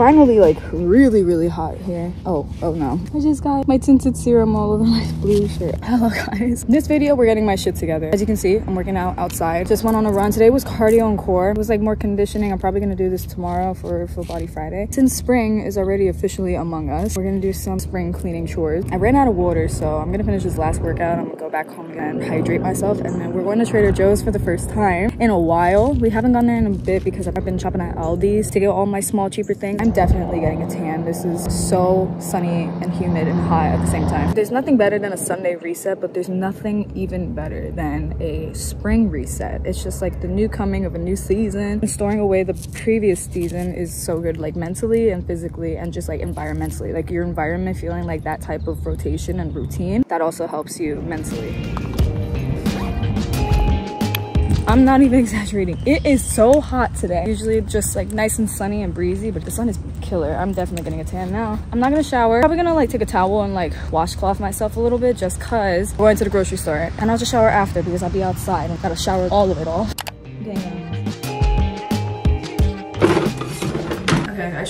finally like really, really hot here. Oh, oh no. I just got my tinted serum all over my blue shirt. Hello guys. This video, we're getting my shit together. As you can see, I'm working out outside. Just went on a run. Today was cardio and core. It was like more conditioning. I'm probably gonna do this tomorrow for Full Body Friday. Since spring is already officially among us, we're gonna do some spring cleaning chores. I ran out of water, so I'm gonna finish this last workout. I'm gonna go back home and hydrate myself. And then we're going to Trader Joe's for the first time in a while. We haven't gone there in a bit because I've been shopping at Aldi's to get all my small, cheaper things. I'm definitely getting a tan. This is so sunny and humid and hot at the same time. There's nothing better than a Sunday reset, but there's nothing even better than a spring reset. It's just like the new coming of a new season. And storing away the previous season is so good, like mentally and physically and just like environmentally. Like your environment feeling like that type of rotation and routine, that also helps you mentally. I'm not even exaggerating. It is so hot today. Usually just like nice and sunny and breezy, but the sun is killer. I'm definitely getting a tan now. I'm not gonna shower. Probably gonna like take a towel and like washcloth myself a little bit just cause we're going to the grocery store. And I'll just shower after because I'll be outside and gotta shower all of it all. Damn.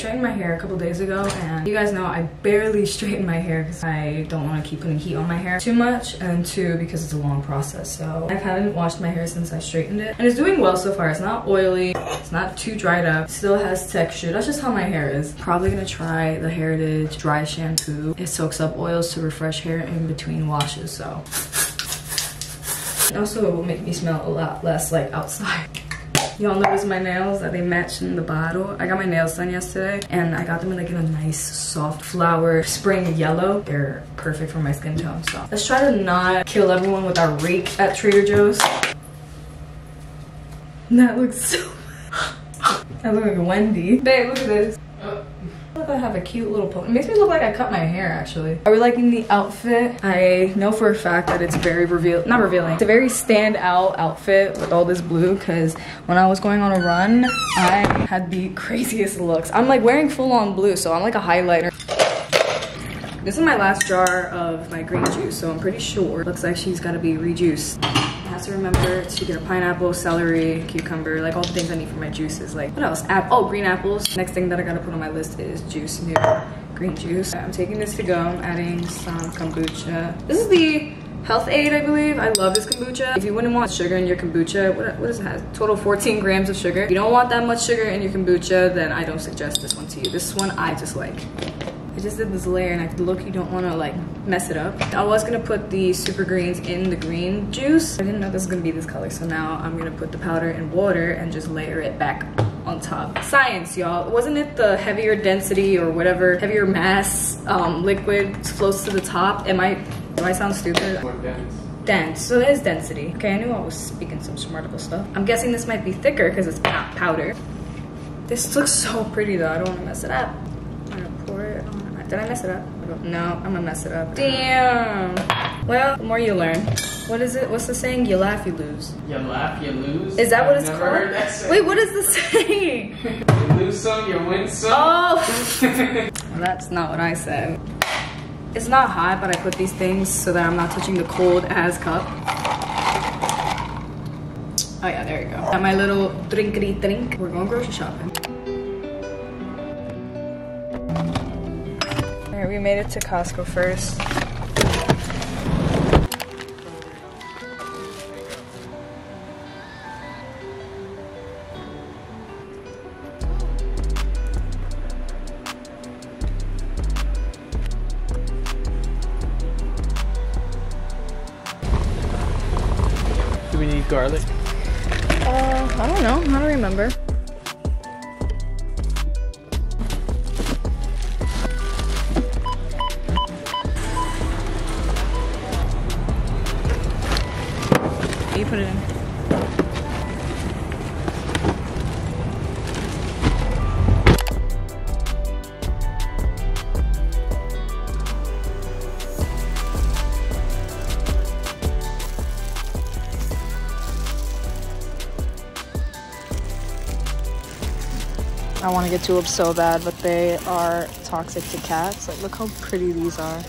Straightened my hair a couple days ago and you guys know I barely straighten my hair because I don't want to keep putting heat on my hair too much and two because it's a long process. So I haven't washed my hair since I straightened it and it's doing well so far. It's not oily, it's not too dried up, still has texture. That's just how my hair is. Probably gonna try the Hairitage dry shampoo. It soaks up oils to refresh hair in between washes, so. also it will make me smell a lot less like outside. Y'all notice my nails that they match in the bottle. I got my nails done yesterday and I got them in like in a nice soft flower spring yellow. They're perfect for my skin tone. So let's try to not kill everyone with our rake at Trader Joe's. That looks so I look like Wendy. Babe, look at this. I have a cute little pony. It makes me look like I cut my hair, actually. Are we liking the outfit? I know for a fact that it's very reveal, not revealing. It's a very standout outfit with all this blue because when I was going on a run, I had the craziest looks. I'm like wearing full on blue, so I'm like a highlighter. This is my last jar of my green juice, so I'm pretty sure. Looks like she's gotta be rejuiced has to remember to get a pineapple, celery, cucumber, like all the things I need for my juices. Like what else? App oh, green apples. Next thing that I gotta put on my list is juice, new green juice. I'm taking this to go. I'm adding some kombucha. This is the Health-Ade I believe. I love this kombucha. If you wouldn't want sugar in your kombucha, what, what does it have? Total 14 grams of sugar. If you don't want that much sugar in your kombucha, then I don't suggest this one to you. This one I just like. I just did this layer and I look you don't want to like mess it up. I was gonna put the super greens in the green juice. I didn't know this was gonna be this color so now I'm gonna put the powder in water and just layer it back on top. Science, y'all. Wasn't it the heavier density or whatever, heavier mass um, liquid floats to the top? Am I, do I sound stupid? dense. Dense, so it is density. Okay, I knew I was speaking some smartable stuff. I'm guessing this might be thicker because it's powder. This looks so pretty though, I don't wanna mess it up. Did I mess it up? No, I'm gonna mess it up. Damn. Well, the more you learn. What is it? What's the saying? You laugh, you lose. You laugh, you lose. Is that I've what it's called? Wait, what is the saying? you lose some, you win some. Oh, well, that's not what I said. It's not hot, but I put these things so that I'm not touching the cold as cup. Oh yeah, there you go. Got my little drinkity drink. We're going grocery shopping. We made it to Costco first. Want to get tulips so bad, but they are toxic to cats. Like, look how pretty these are.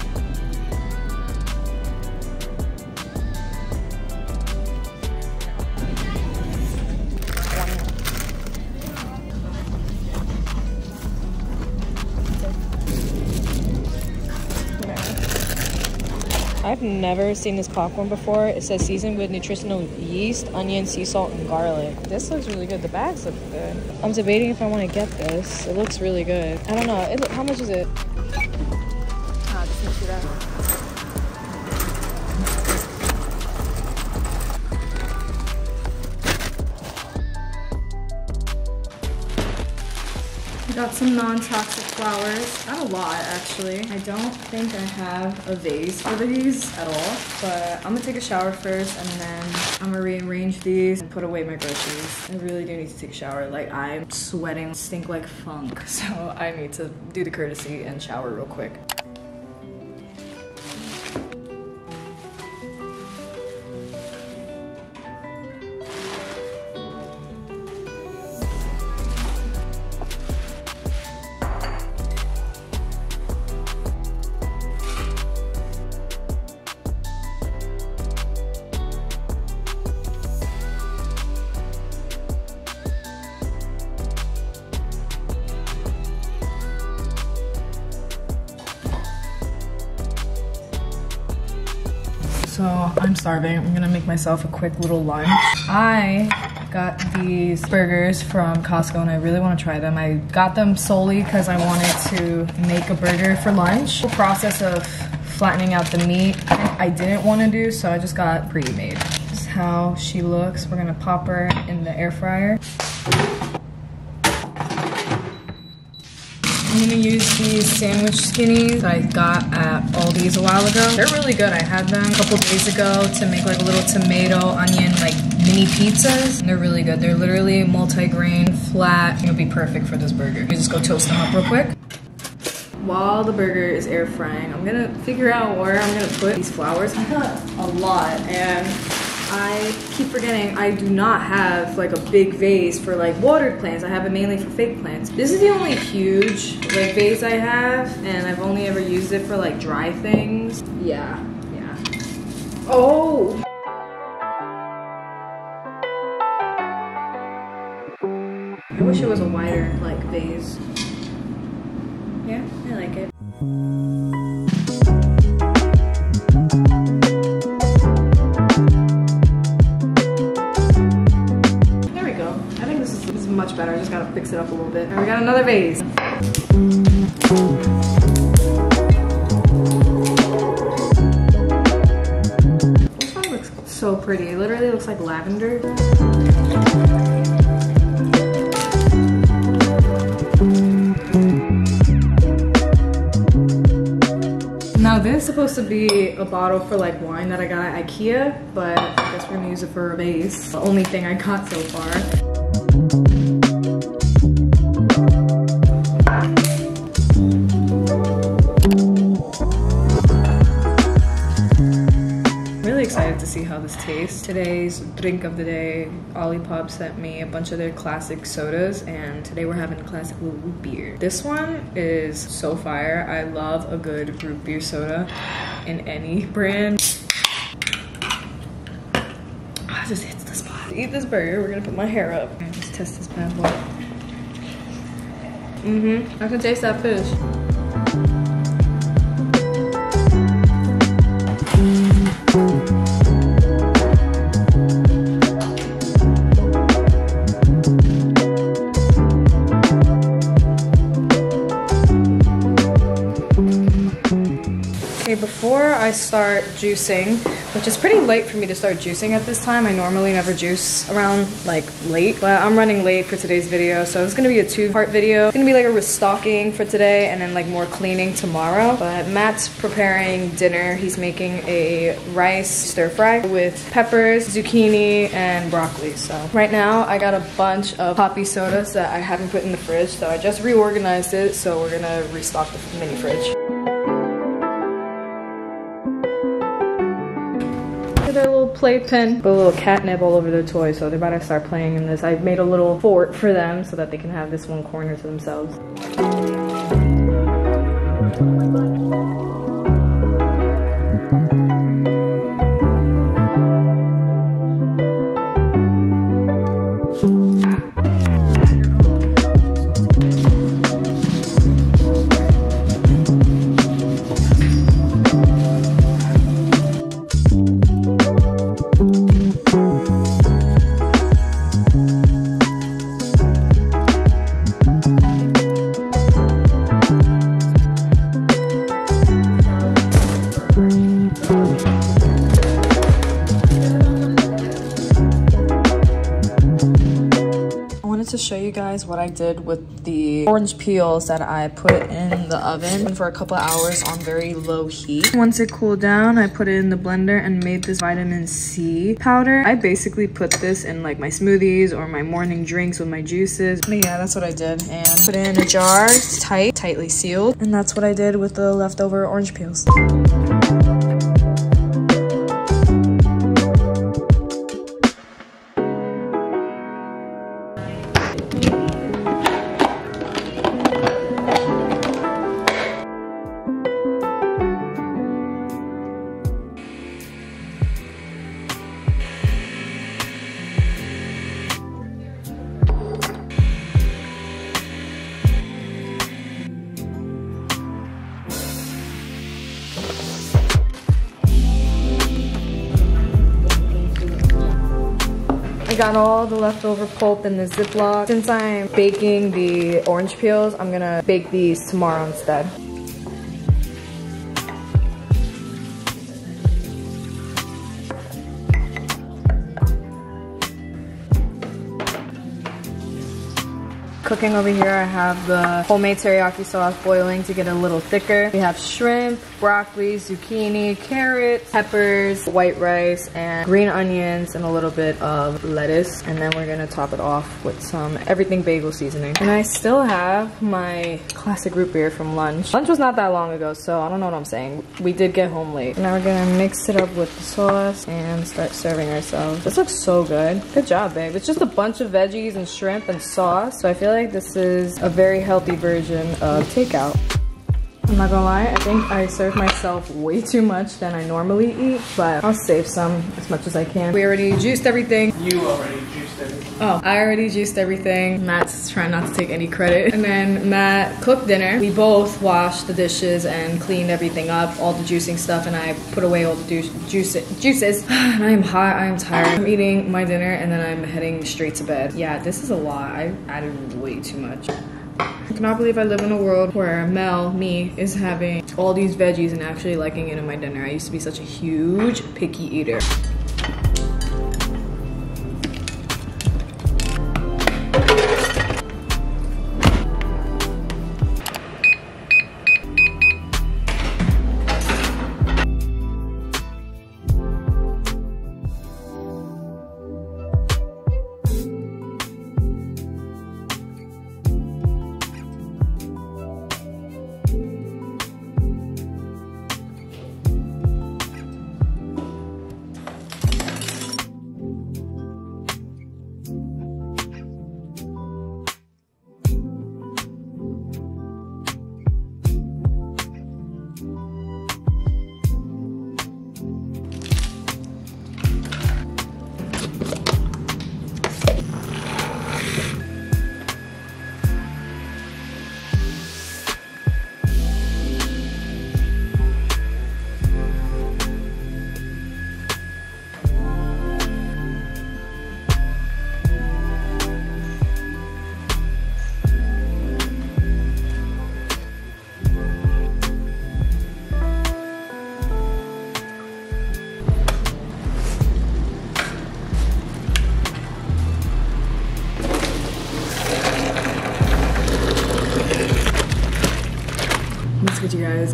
I've never seen this popcorn before. It says seasoned with nutritional yeast, onion, sea salt, and garlic. This looks really good. The bags look good. I'm debating if I want to get this. It looks really good. I don't know. It, how much is it? Ah, Got some non-toxic flowers. Not a lot, actually. I don't think I have a vase for these at all, but I'm gonna take a shower first and then I'm gonna rearrange these and put away my groceries. I really do need to take a shower. Like, I'm sweating, stink like funk, so I need to do the courtesy and shower real quick. Starving. I'm gonna make myself a quick little lunch. I got these burgers from Costco and I really want to try them. I got them solely because I wanted to make a burger for lunch. The process of flattening out the meat I didn't want to do, so I just got pre-made. This is how she looks. We're gonna pop her in the air fryer. I'm gonna use these sandwich skinnies I got at Aldi's a while ago. They're really good. I had them a couple days ago to make like a little tomato, onion, like mini pizzas. And they're really good. They're literally multi-grain, flat. It'll be perfect for this burger. You just go toast them up real quick. While the burger is air frying, I'm gonna figure out where I'm gonna put these flowers. I got a lot and I keep forgetting I do not have like a big vase for like watered plants. I have it mainly for fake plants. This is the only huge like vase I have and I've only ever used it for like dry things. Yeah, yeah. Oh! I wish it was a wider like vase. Yeah, I like it. Better. I just gotta fix it up a little bit. And we got another vase. This one looks so pretty. It literally looks like lavender. Now this is supposed to be a bottle for like wine that I got at Ikea, but I guess we're gonna use it for a base. The only thing I got so far. Tastes. Today's drink of the day, Olipop sent me a bunch of their classic sodas, and today we're having classic root beer. This one is so fire. I love a good root beer soda in any brand. Ah, just hits the spot. Eat this burger, we're gonna put my hair up. Okay, let's test this bad boy. Mm-hmm. I can taste that fish. I start juicing, which is pretty late for me to start juicing at this time. I normally never juice around like late, but I'm running late for today's video. So it's gonna be a two part video. It's gonna be like a restocking for today and then like more cleaning tomorrow. But Matt's preparing dinner. He's making a rice stir fry with peppers, zucchini, and broccoli. So right now I got a bunch of Poppi sodas that I haven't put in the fridge. So I just reorganized it. So we're gonna restock the mini fridge. Their little playpen, put a little catnip all over their toys, so they're about to start playing in this. I made a little fort for them so that they can have this one corner to themselves. Oh what I did with the orange peels that I put in the oven for a couple hours on very low heat. Once it cooled down, I put it in the blender and made this vitamin C powder. I basically put this in like my smoothies or my morning drinks with my juices. But yeah, that's what I did. And put it in a jar, tight, tightly sealed. And that's what I did with the leftover orange peels. Got all the leftover pulp in the Ziploc. Since I'm baking the orange peels, I'm gonna bake these tomorrow instead. Cooking over here, I have the homemade teriyaki sauce boiling to get a little thicker. We have shrimp, broccoli, zucchini, carrots, peppers, white rice, and green onions, and a little bit of lettuce. And then we're gonna top it off with some everything bagel seasoning. And I still have my classic root beer from lunch. Lunch was not that long ago, so I don't know what I'm saying. We did get home late. Now we're gonna mix it up with the sauce and start serving ourselves. This looks so good. Good job, babe. It's just a bunch of veggies and shrimp and sauce. So I feel like this is a very healthy version of takeout. I'm not gonna lie, I think I serve myself way too much than I normally eat, but I'll save some as much as I can. We already juiced everything. You already juiced. Oh, I already juiced everything. Matt's trying not to take any credit. And then Matt cooked dinner. We both washed the dishes and cleaned everything up, all the juicing stuff, and I put away all the juice juices. And I am hot, I am tired. I'm eating my dinner and then I'm heading straight to bed. Yeah, this is a lot. I added way too much. I cannot believe I live in a world where Mel, me, is having all these veggies and actually liking it in my dinner. I used to be such a huge picky eater.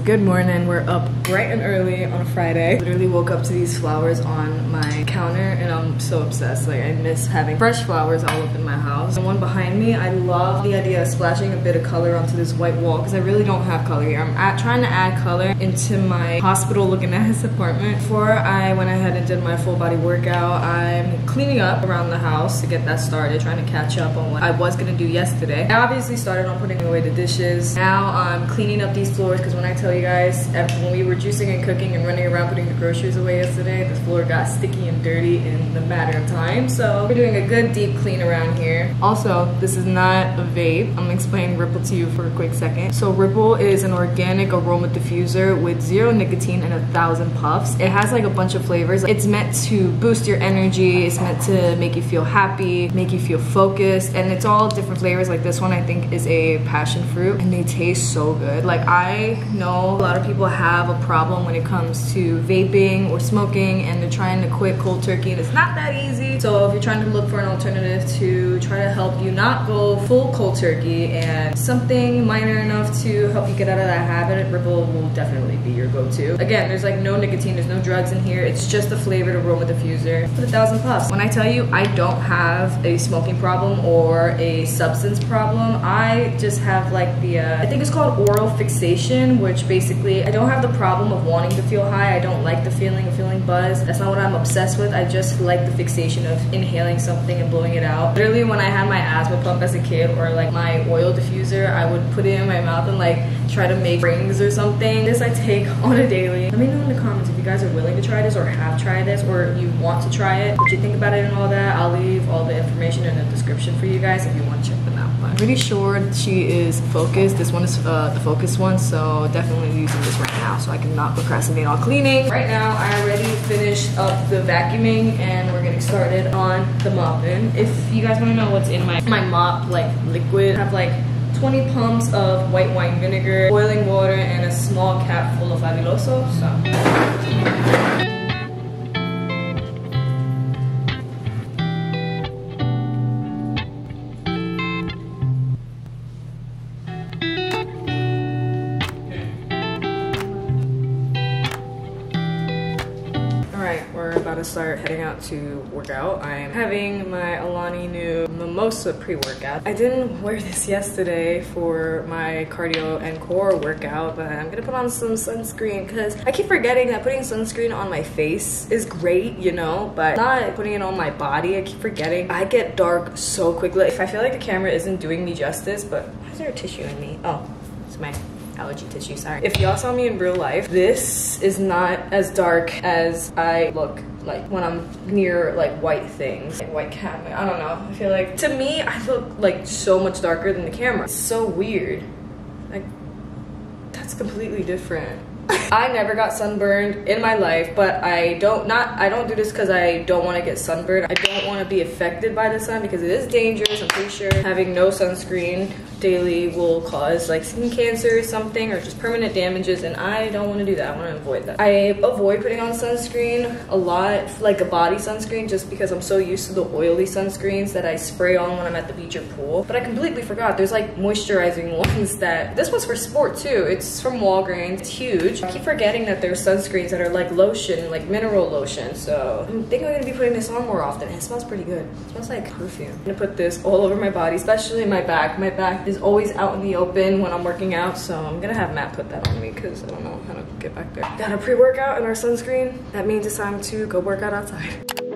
Good morning. We're up bright and early on a friday. Literally woke up to these flowers on my counter and i'm so obsessed. Like i miss having fresh flowers all up in my house. The one behind me i love the idea of splashing a bit of color onto this white wall because i really don't have color here. I'm at, trying to add color into my hospital looking at his apartment. Before i went ahead and did my full body workout i'm cleaning up around the house to get that started trying to catch up on what i was gonna do yesterday. I obviously started on putting away the dishes. Now i'm cleaning up these floors because when I tell you guys, when we were juicing and cooking and running around putting the groceries away yesterday, the floor got sticky and dirty in the matter of time. So we're doing a good deep clean around here. Also, this is not a vape. I'm gonna explain Ripple to you for a quick second. So Ripple is an organic aroma diffuser with zero nicotine and a thousand puffs. It has like a bunch of flavors. It's meant to boost your energy. It's meant to make you feel happy, make you feel focused. And it's all different flavors. Like this one I think is a passion fruit and they taste so good. Like I know a lot of people have a problem when it comes to vaping or smoking and they're trying to quit cold turkey and it's not that easy. So if you're trying to look for an alternative to try to help you not go full cold turkey and something minor enough to help you get out of that habit, Ripple will definitely be your go-to. Again, there's like no nicotine, there's no drugs in here. It's just a flavored aroma diffuser with a thousand puffs. When I tell you I don't have a smoking problem or a substance problem, I just have like the, uh, I think it's called oral fixation which basically I don't have the problem of wanting to feel high. I don't like the feeling of feeling buzzed. That's not what I'm with. I just like the fixation of inhaling something and blowing it out. Literally when I had my asthma pump as a kid or like my oil diffuser, I would put it in my mouth and like try to make rings or something. This I take on a daily. Let me know in the comments if you guys are willing to try this or have tried this or you want to try it. What you think about it and all that. I'll leave all the information in the description for you guys if you want to check them out. Pretty sure she is focused. This one is uh, the focus one, so definitely using this right now so I can not procrastinate on cleaning. Right now, I already finished up the vacuuming and we're getting started on the mopping. If you guys want to know what's in my, my mop like liquid, I have like 20 pumps of white wine vinegar, boiling water, and a small cap full of fabuloso. So. Out to work out. I'm having my Alani Nu Mimosa pre-workout. I didn't wear this yesterday for my cardio and core workout, but I'm gonna put on some sunscreen because I keep forgetting that putting sunscreen on my face is great, you know, but not putting it on my body. I keep forgetting. I get dark so quickly. If I feel like the camera isn't doing me justice, but why is there a tissue in me? Oh, it's my allergy tissue, sorry. If y'all saw me in real life, this is not as dark as I look like when I'm near like white things, like white cat. I don't know. I feel like to me, I look like so much darker than the camera. It's so weird. Like that's completely different. I never got sunburned in my life, but I don't not I don't do this because I don't want to get sunburned. I don't want to be affected by the sun because it is dangerous. I'm pretty sure having no sunscreen daily will cause like skin cancer or something or just permanent damages and I don't want to do that. I want to avoid that. I avoid putting on sunscreen a lot, like a body sunscreen just because I'm so used to the oily sunscreens that I spray on when I'm at the beach or pool. But I completely forgot there's like moisturizing ones that, this one's for sport too. It's from Walgreens, it's huge. I keep forgetting that there's sunscreens that are like lotion, like mineral lotion. So I think I'm gonna be putting this on more often. It smells pretty good. It smells like perfume. I'm gonna put this all over my body, especially my back. My back is always out in the open when I'm working out. So I'm gonna have Matt put that on me because I don't know how to get back there. Got a pre-workout and our sunscreen. That means it's time to go work out outside.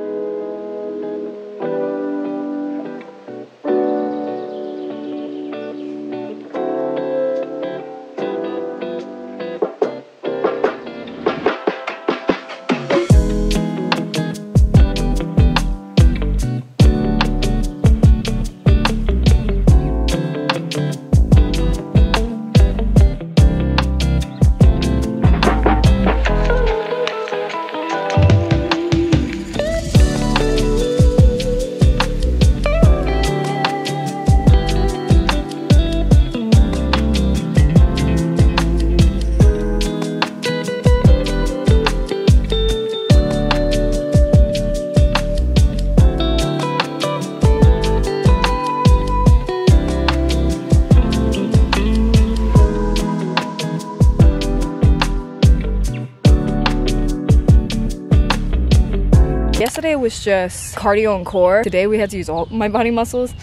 Was just cardio and core. Today we had to use all my body muscles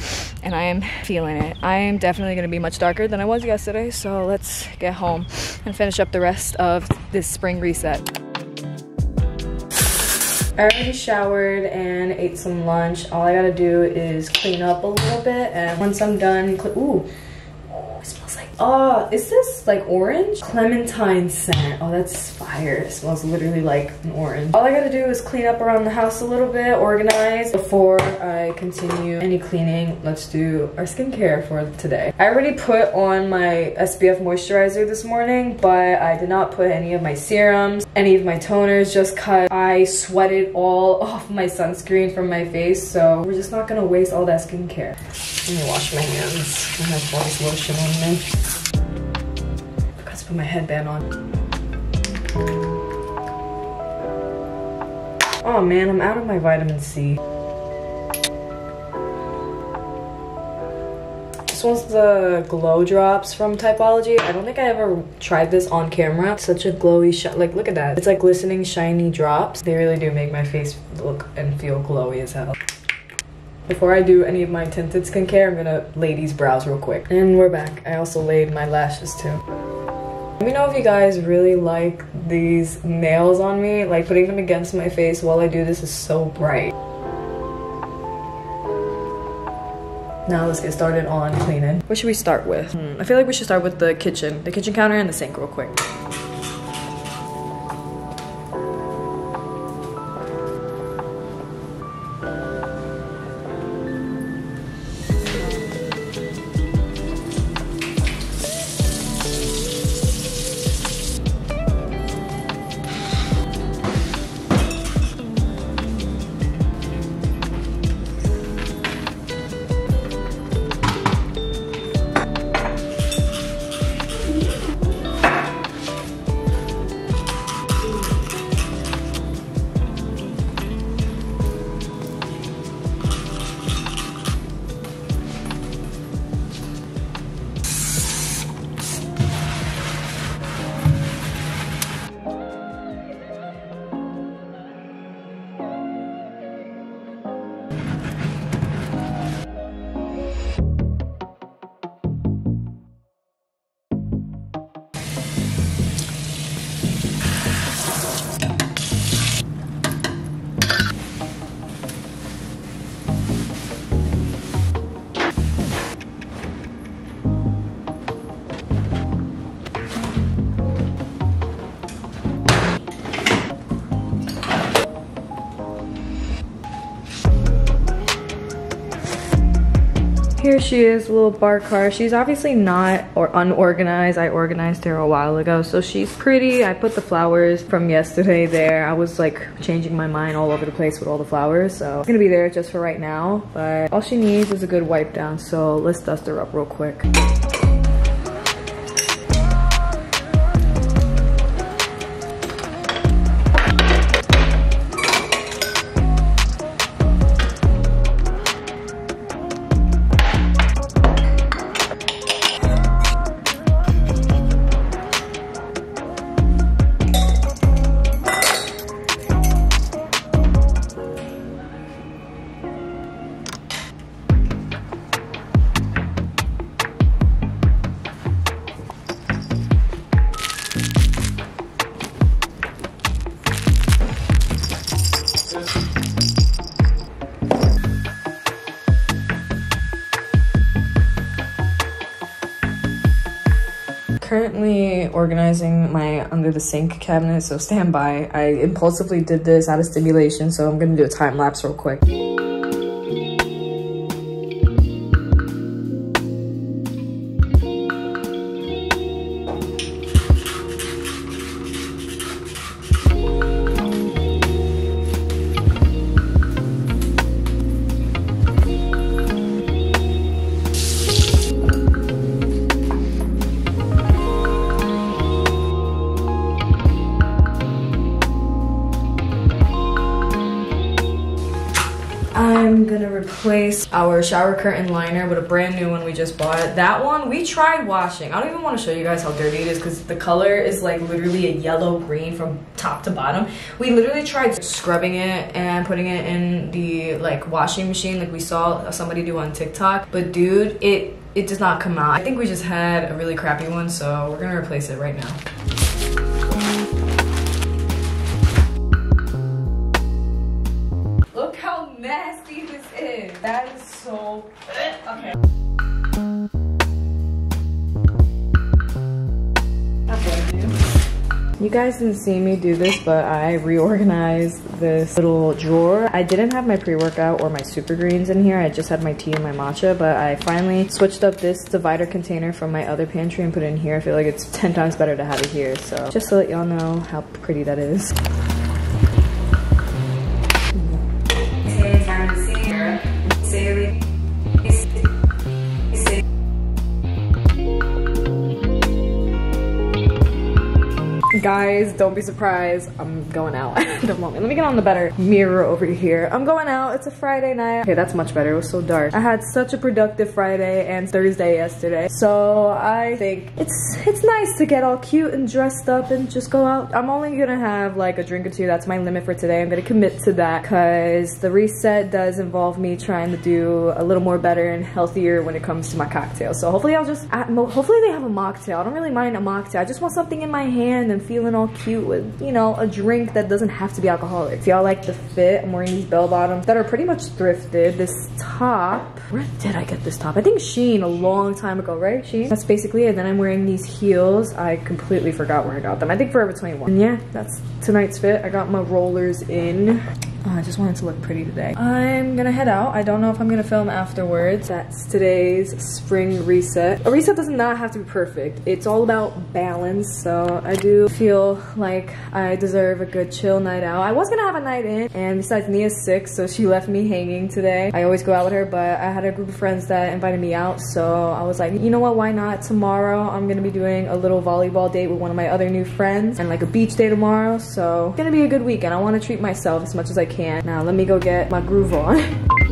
and I am feeling it. I am definitely gonna be much darker than I was yesterday. So let's get home and finish up the rest of this spring reset. I already showered and ate some lunch. All I gotta do is clean up a little bit and once I'm done, ooh, Oh, is this like orange? Clementine scent. Oh, that's fire. It smells literally like an orange. All I gotta do is clean up around the house a little bit, organize. Before I continue any cleaning, let's do our skincare for today. I already put on my SPF moisturizer this morning, but I did not put any of my serums, any of my toners, just cause I sweated all off my sunscreen from my face. So we're just not gonna waste all that skincare. Let me wash my hands. I have all this lotion on me put my headband on. Oh man, I'm out of my vitamin C. This one's the Glow Drops from Typology. I don't think I ever tried this on camera. such a glowy shot. Like, look at that. It's like glistening, shiny drops. They really do make my face look and feel glowy as hell. Before I do any of my tinted skincare, I'm gonna ladies brows real quick. And we're back. I also laid my lashes too. Let me know if you guys really like these nails on me. Like putting them against my face while I do this is so bright. Now let's get started on cleaning. What should we start with? Hmm, I feel like we should start with the kitchen. The kitchen counter and the sink real quick. She is, a little bar car. She's obviously not or unorganized. I organized her a while ago, so she's pretty. I put the flowers from yesterday there. I was like changing my mind all over the place with all the flowers, so it's gonna be there just for right now. But all she needs is a good wipe down, so let's dust her up real quick. Under the sink cabinet, so stand by. I impulsively did this out of stimulation, so I'm gonna do a time lapse real quick. Replace our shower curtain liner with a brand new one we just bought. That one we tried washing. I don't even want to show you guys how dirty it is because the color is like literally a yellow green from top to bottom. We literally tried scrubbing it and putting it in the like washing machine like we saw somebody do on TikTok. But dude, it it does not come out. I think we just had a really crappy one, so we're gonna replace it right now. Look That is so, okay. You guys didn't see me do this, but I reorganized this little drawer. I didn't have my pre-workout or my super greens in here. I just had my tea and my matcha, but I finally switched up this divider container from my other pantry and put it in here. I feel like it's 10 times better to have it here. So just to let y'all know how pretty that is. Guys, don't be surprised. I'm going out at the moment. Let me get on the better mirror over here. I'm going out. It's a Friday night. Okay, that's much better. It was so dark. I had such a productive Friday and Thursday yesterday. So I think it's it's nice to get all cute and dressed up and just go out. I'm only gonna have like a drink or two. That's my limit for today. I'm gonna commit to that because the reset does involve me trying to do a little more better and healthier when it comes to my cocktails. So hopefully I'll just, hopefully they have a mocktail. I don't really mind a mocktail. I just want something in my hand and feeling all cute with, you know, a drink that doesn't have to be alcoholic. If y'all like the fit, I'm wearing these bell bottoms that are pretty much thrifted. This top, where did I get this top? I think Shein a long time ago, right? Shein? That's basically it. Then I'm wearing these heels. I completely forgot where I got them. I think Forever 21. And yeah, that's tonight's fit. I got my rollers in. Oh, I just wanted to look pretty today. I'm gonna head out. I don't know if I'm gonna film afterwards. That's today's spring reset. A reset does not have to be perfect. It's all about balance. So I do feel like I deserve a good chill night out. I was gonna have a night in and besides Nia's sick, so she left me hanging today. I always go out with her, but I had a group of friends that invited me out. So I was like, you know what, why not? Tomorrow I'm gonna be doing a little volleyball date with one of my other new friends and like a beach day tomorrow. So it's gonna be a good weekend. I wanna treat myself as much as I can. Now let me go get my groove on.